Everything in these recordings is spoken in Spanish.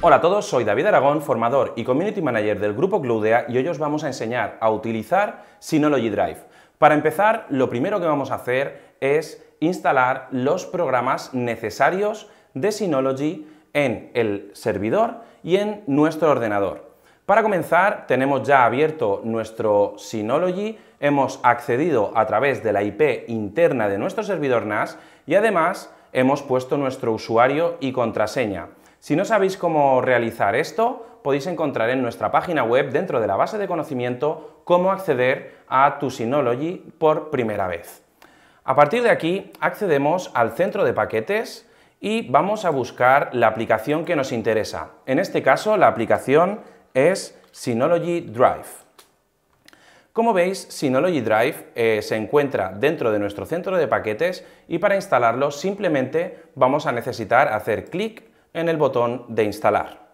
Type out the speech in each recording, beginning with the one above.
Hola a todos, soy David Aragón, formador y Community Manager del Grupo Cloudea y hoy os vamos a enseñar a utilizar Synology Drive. Para empezar, lo primero que vamos a hacer es instalar los programas necesarios de Synology en el servidor y en nuestro ordenador. Para comenzar, tenemos ya abierto nuestro Synology, hemos accedido a través de la IP interna de nuestro servidor NAS y además hemos puesto nuestro usuario y contraseña. Si no sabéis cómo realizar esto, podéis encontrar en nuestra página web, dentro de la base de conocimiento, cómo acceder a tu Synology por primera vez. A partir de aquí, accedemos al centro de paquetes y vamos a buscar la aplicación que nos interesa. En este caso, la aplicación es Synology Drive. Como veis, Synology Drive eh, se encuentra dentro de nuestro centro de paquetes y para instalarlo simplemente vamos a necesitar hacer clic en el botón de instalar.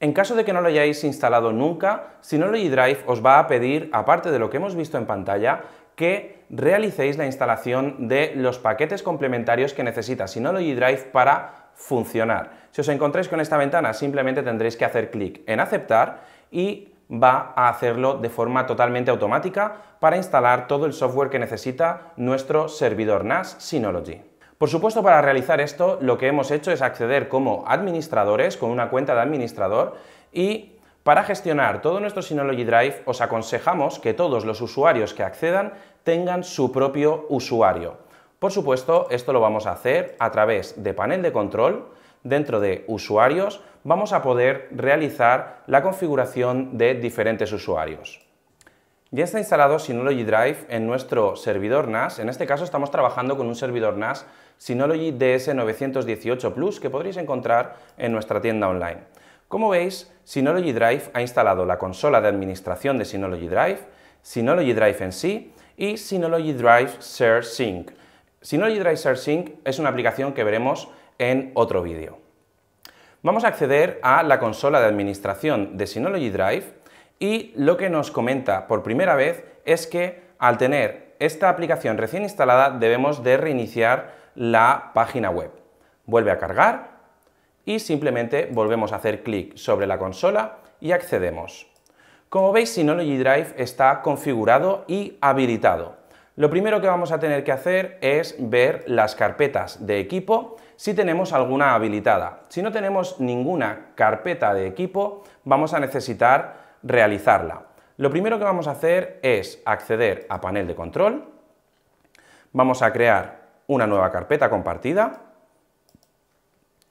En caso de que no lo hayáis instalado nunca, Synology Drive os va a pedir, aparte de lo que hemos visto en pantalla, que realicéis la instalación de los paquetes complementarios que necesita Synology Drive para funcionar. Si os encontráis con esta ventana, simplemente tendréis que hacer clic en aceptar y va a hacerlo de forma totalmente automática para instalar todo el software que necesita nuestro servidor NAS Synology. Por supuesto, para realizar esto, lo que hemos hecho es acceder como administradores, con una cuenta de administrador, y para gestionar todo nuestro Synology Drive os aconsejamos que todos los usuarios que accedan tengan su propio usuario. Por supuesto, esto lo vamos a hacer a través de panel de control, dentro de usuarios, vamos a poder realizar la configuración de diferentes usuarios. Ya está instalado Synology Drive en nuestro servidor NAS, en este caso estamos trabajando con un servidor NAS Synology DS918 Plus que podréis encontrar en nuestra tienda online. Como veis, Synology Drive ha instalado la consola de administración de Synology Drive, Synology Drive en sí y Synology Drive Share Sync. Synology Drive Share Sync es una aplicación que veremos en otro vídeo. Vamos a acceder a la consola de administración de Synology Drive y lo que nos comenta por primera vez es que al tener esta aplicación recién instalada debemos de reiniciar la página web. Vuelve a cargar y simplemente volvemos a hacer clic sobre la consola y accedemos. Como veis, Synology Drive está configurado y habilitado. Lo primero que vamos a tener que hacer es ver las carpetas de equipo si tenemos alguna habilitada. Si no tenemos ninguna carpeta de equipo, vamos a necesitar realizarla. Lo primero que vamos a hacer es acceder a panel de control, vamos a crear una nueva carpeta compartida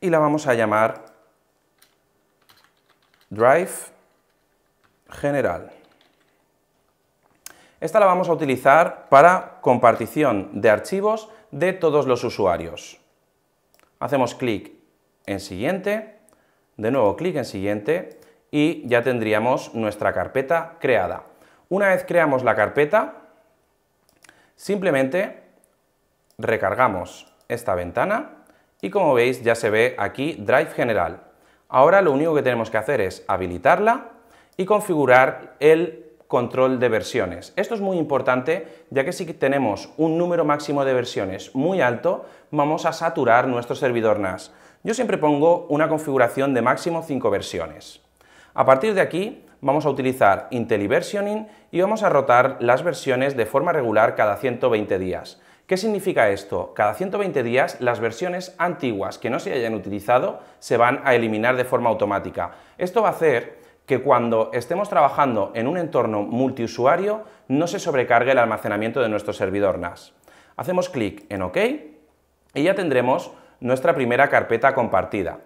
y la vamos a llamar Drive General. Esta la vamos a utilizar para compartición de archivos de todos los usuarios. Hacemos clic en Siguiente, de nuevo clic en Siguiente y ya tendríamos nuestra carpeta creada. Una vez creamos la carpeta, simplemente recargamos esta ventana y como veis ya se ve aquí Drive General. Ahora lo único que tenemos que hacer es habilitarla y configurar el control de versiones. Esto es muy importante ya que si tenemos un número máximo de versiones muy alto, vamos a saturar nuestro servidor NAS. Yo siempre pongo una configuración de máximo 5 versiones. A partir de aquí vamos a utilizar IntelliVersioning y vamos a rotar las versiones de forma regular cada 120 días. ¿Qué significa esto? Cada 120 días las versiones antiguas que no se hayan utilizado se van a eliminar de forma automática. Esto va a hacer que cuando estemos trabajando en un entorno multiusuario no se sobrecargue el almacenamiento de nuestro servidor NAS. Hacemos clic en OK y ya tendremos nuestra primera carpeta compartida.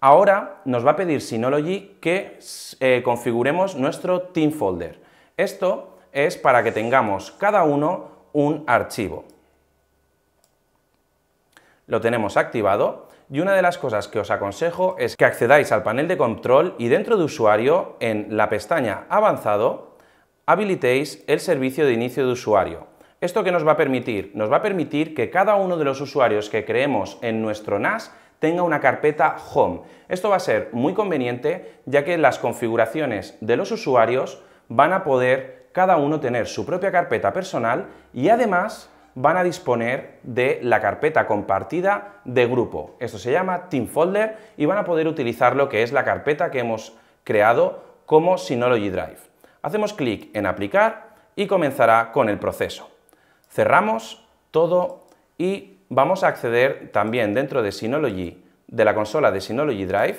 Ahora nos va a pedir Synology que eh, configuremos nuestro team folder. Esto es para que tengamos cada uno un archivo. Lo tenemos activado y una de las cosas que os aconsejo es que accedáis al panel de control y dentro de usuario, en la pestaña avanzado, habilitéis el servicio de inicio de usuario. ¿Esto qué nos va a permitir? Nos va a permitir que cada uno de los usuarios que creemos en nuestro NAS tenga una carpeta Home. Esto va a ser muy conveniente ya que las configuraciones de los usuarios van a poder cada uno tener su propia carpeta personal y además van a disponer de la carpeta compartida de grupo. Esto se llama Team Folder y van a poder utilizar lo que es la carpeta que hemos creado como Synology Drive. Hacemos clic en Aplicar y comenzará con el proceso. Cerramos todo y vamos a acceder también dentro de Synology, de la consola de Synology Drive,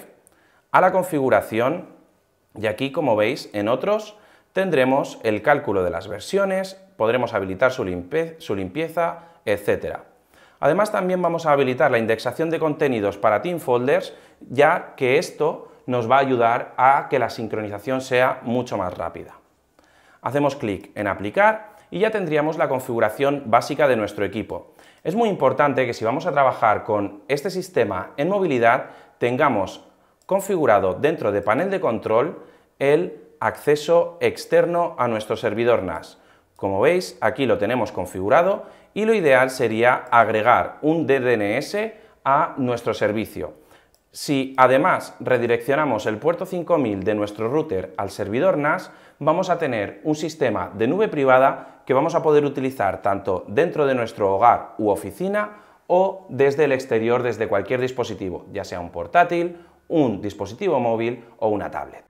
a la configuración y aquí, como veis, en otros tendremos el cálculo de las versiones, podremos habilitar su, limpieza, etc. Además, también vamos a habilitar la indexación de contenidos para Team Folders, ya que esto nos va a ayudar a que la sincronización sea mucho más rápida. Hacemos clic en Aplicar y ya tendríamos la configuración básica de nuestro equipo. Es muy importante que si vamos a trabajar con este sistema en movilidad, tengamos configurado dentro de panel de control el acceso externo a nuestro servidor NAS. Como veis, aquí lo tenemos configurado y lo ideal sería agregar un DDNS a nuestro servicio. Si además redireccionamos el puerto 5000 de nuestro router al servidor NAS, vamos a tener un sistema de nube privada que vamos a poder utilizar tanto dentro de nuestro hogar u oficina o desde el exterior, desde cualquier dispositivo, ya sea un portátil, un dispositivo móvil o una tablet.